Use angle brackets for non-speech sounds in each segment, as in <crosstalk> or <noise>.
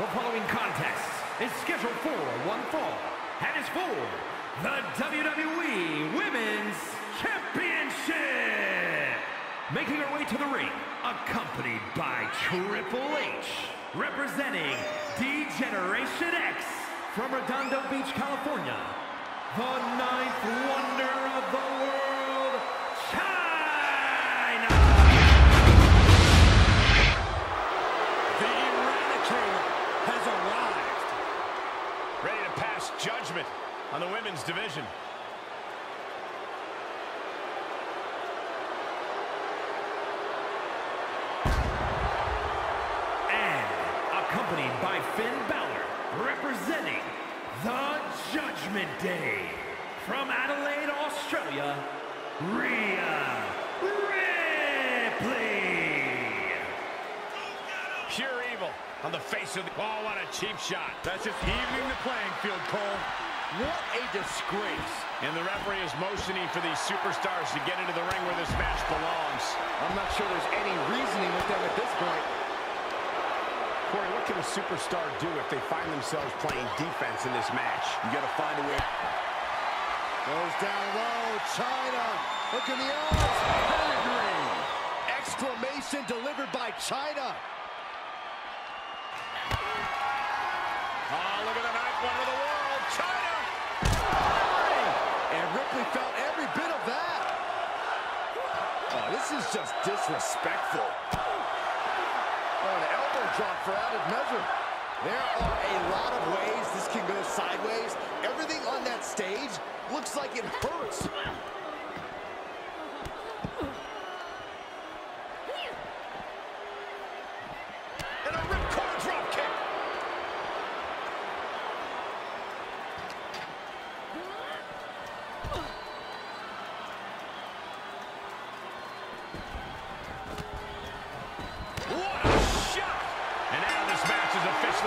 The following contest is scheduled for one fall and is for the WWE Women's Championship. Making her way to the ring, accompanied by Triple H, representing D-Generation X from Redondo Beach, California, the ninth wonder of the world. On the women's division. And accompanied by Finn Balor, representing the Judgment Day. From Adelaide, Australia, Rhea Ripley. Pure evil on the face of the... Oh, what a cheap shot. That's just evening the playing field, Cole. What a disgrace. And the referee is motioning for these superstars to get into the ring where this match belongs. I'm not sure there's any reasoning with them at this point. Corey, what can a superstar do if they find themselves playing defense in this match? You got to find a way. Goes down low, Chyna. Look at the odds. Pedigree. Exclamation delivered by Chyna. Oh, look at the ninth wonder of the world, Chyna! And Ripley felt every bit of that. Oh, this is just disrespectful. Oh, an elbow drop for added measure. There are a lot of ways this can go sideways. Everything on that stage looks like it hurts.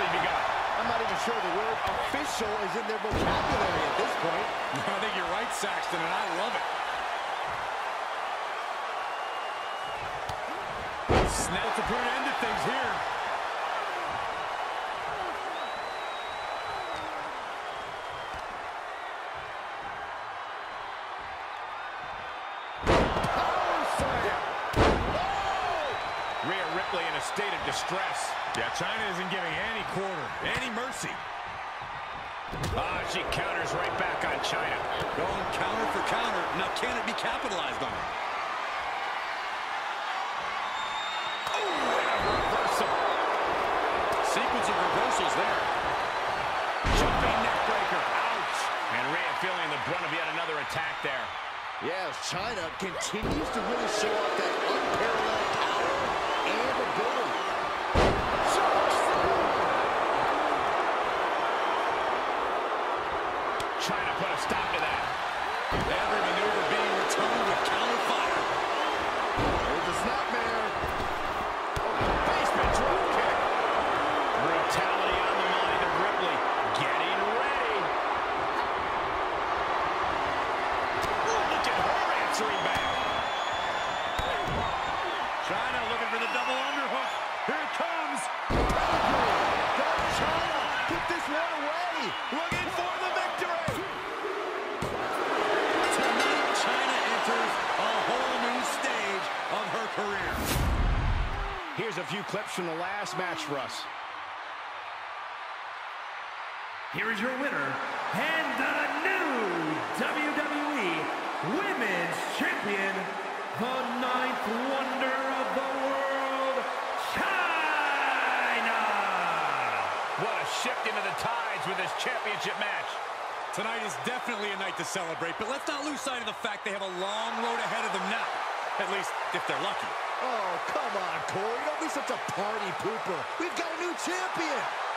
Has officially begun. I'm not even sure the word official is in their vocabulary at this point. <laughs> I think you're right, Saxton, and I love it. Snap to put an end to things here. Rhea Ripley in a state of distress. Yeah, Chyna isn't giving any quarter, any mercy. Ah, she counters right back on Chyna. Going counter for counter. Now, can it be capitalized on? oh Reversal. Sequence of reversals there. Jumping neckbreaker. Ouch. And Rhea feeling the brunt of yet another attack there. Yes, Chyna continues to really show off that unparalleled and ability. Chyna put a stop to that. Every a few clips from the last match for us. Here is your winner and the new WWE Women's Champion, the ninth wonder of the world, Chyna! What a shift into the tides with this championship match. Tonight is definitely a night to celebrate, but let's not lose sight of the fact they have a long road ahead of them now. At least, if they're lucky. Oh, come on, Corey. Don't be such a party pooper. We've got a new champion.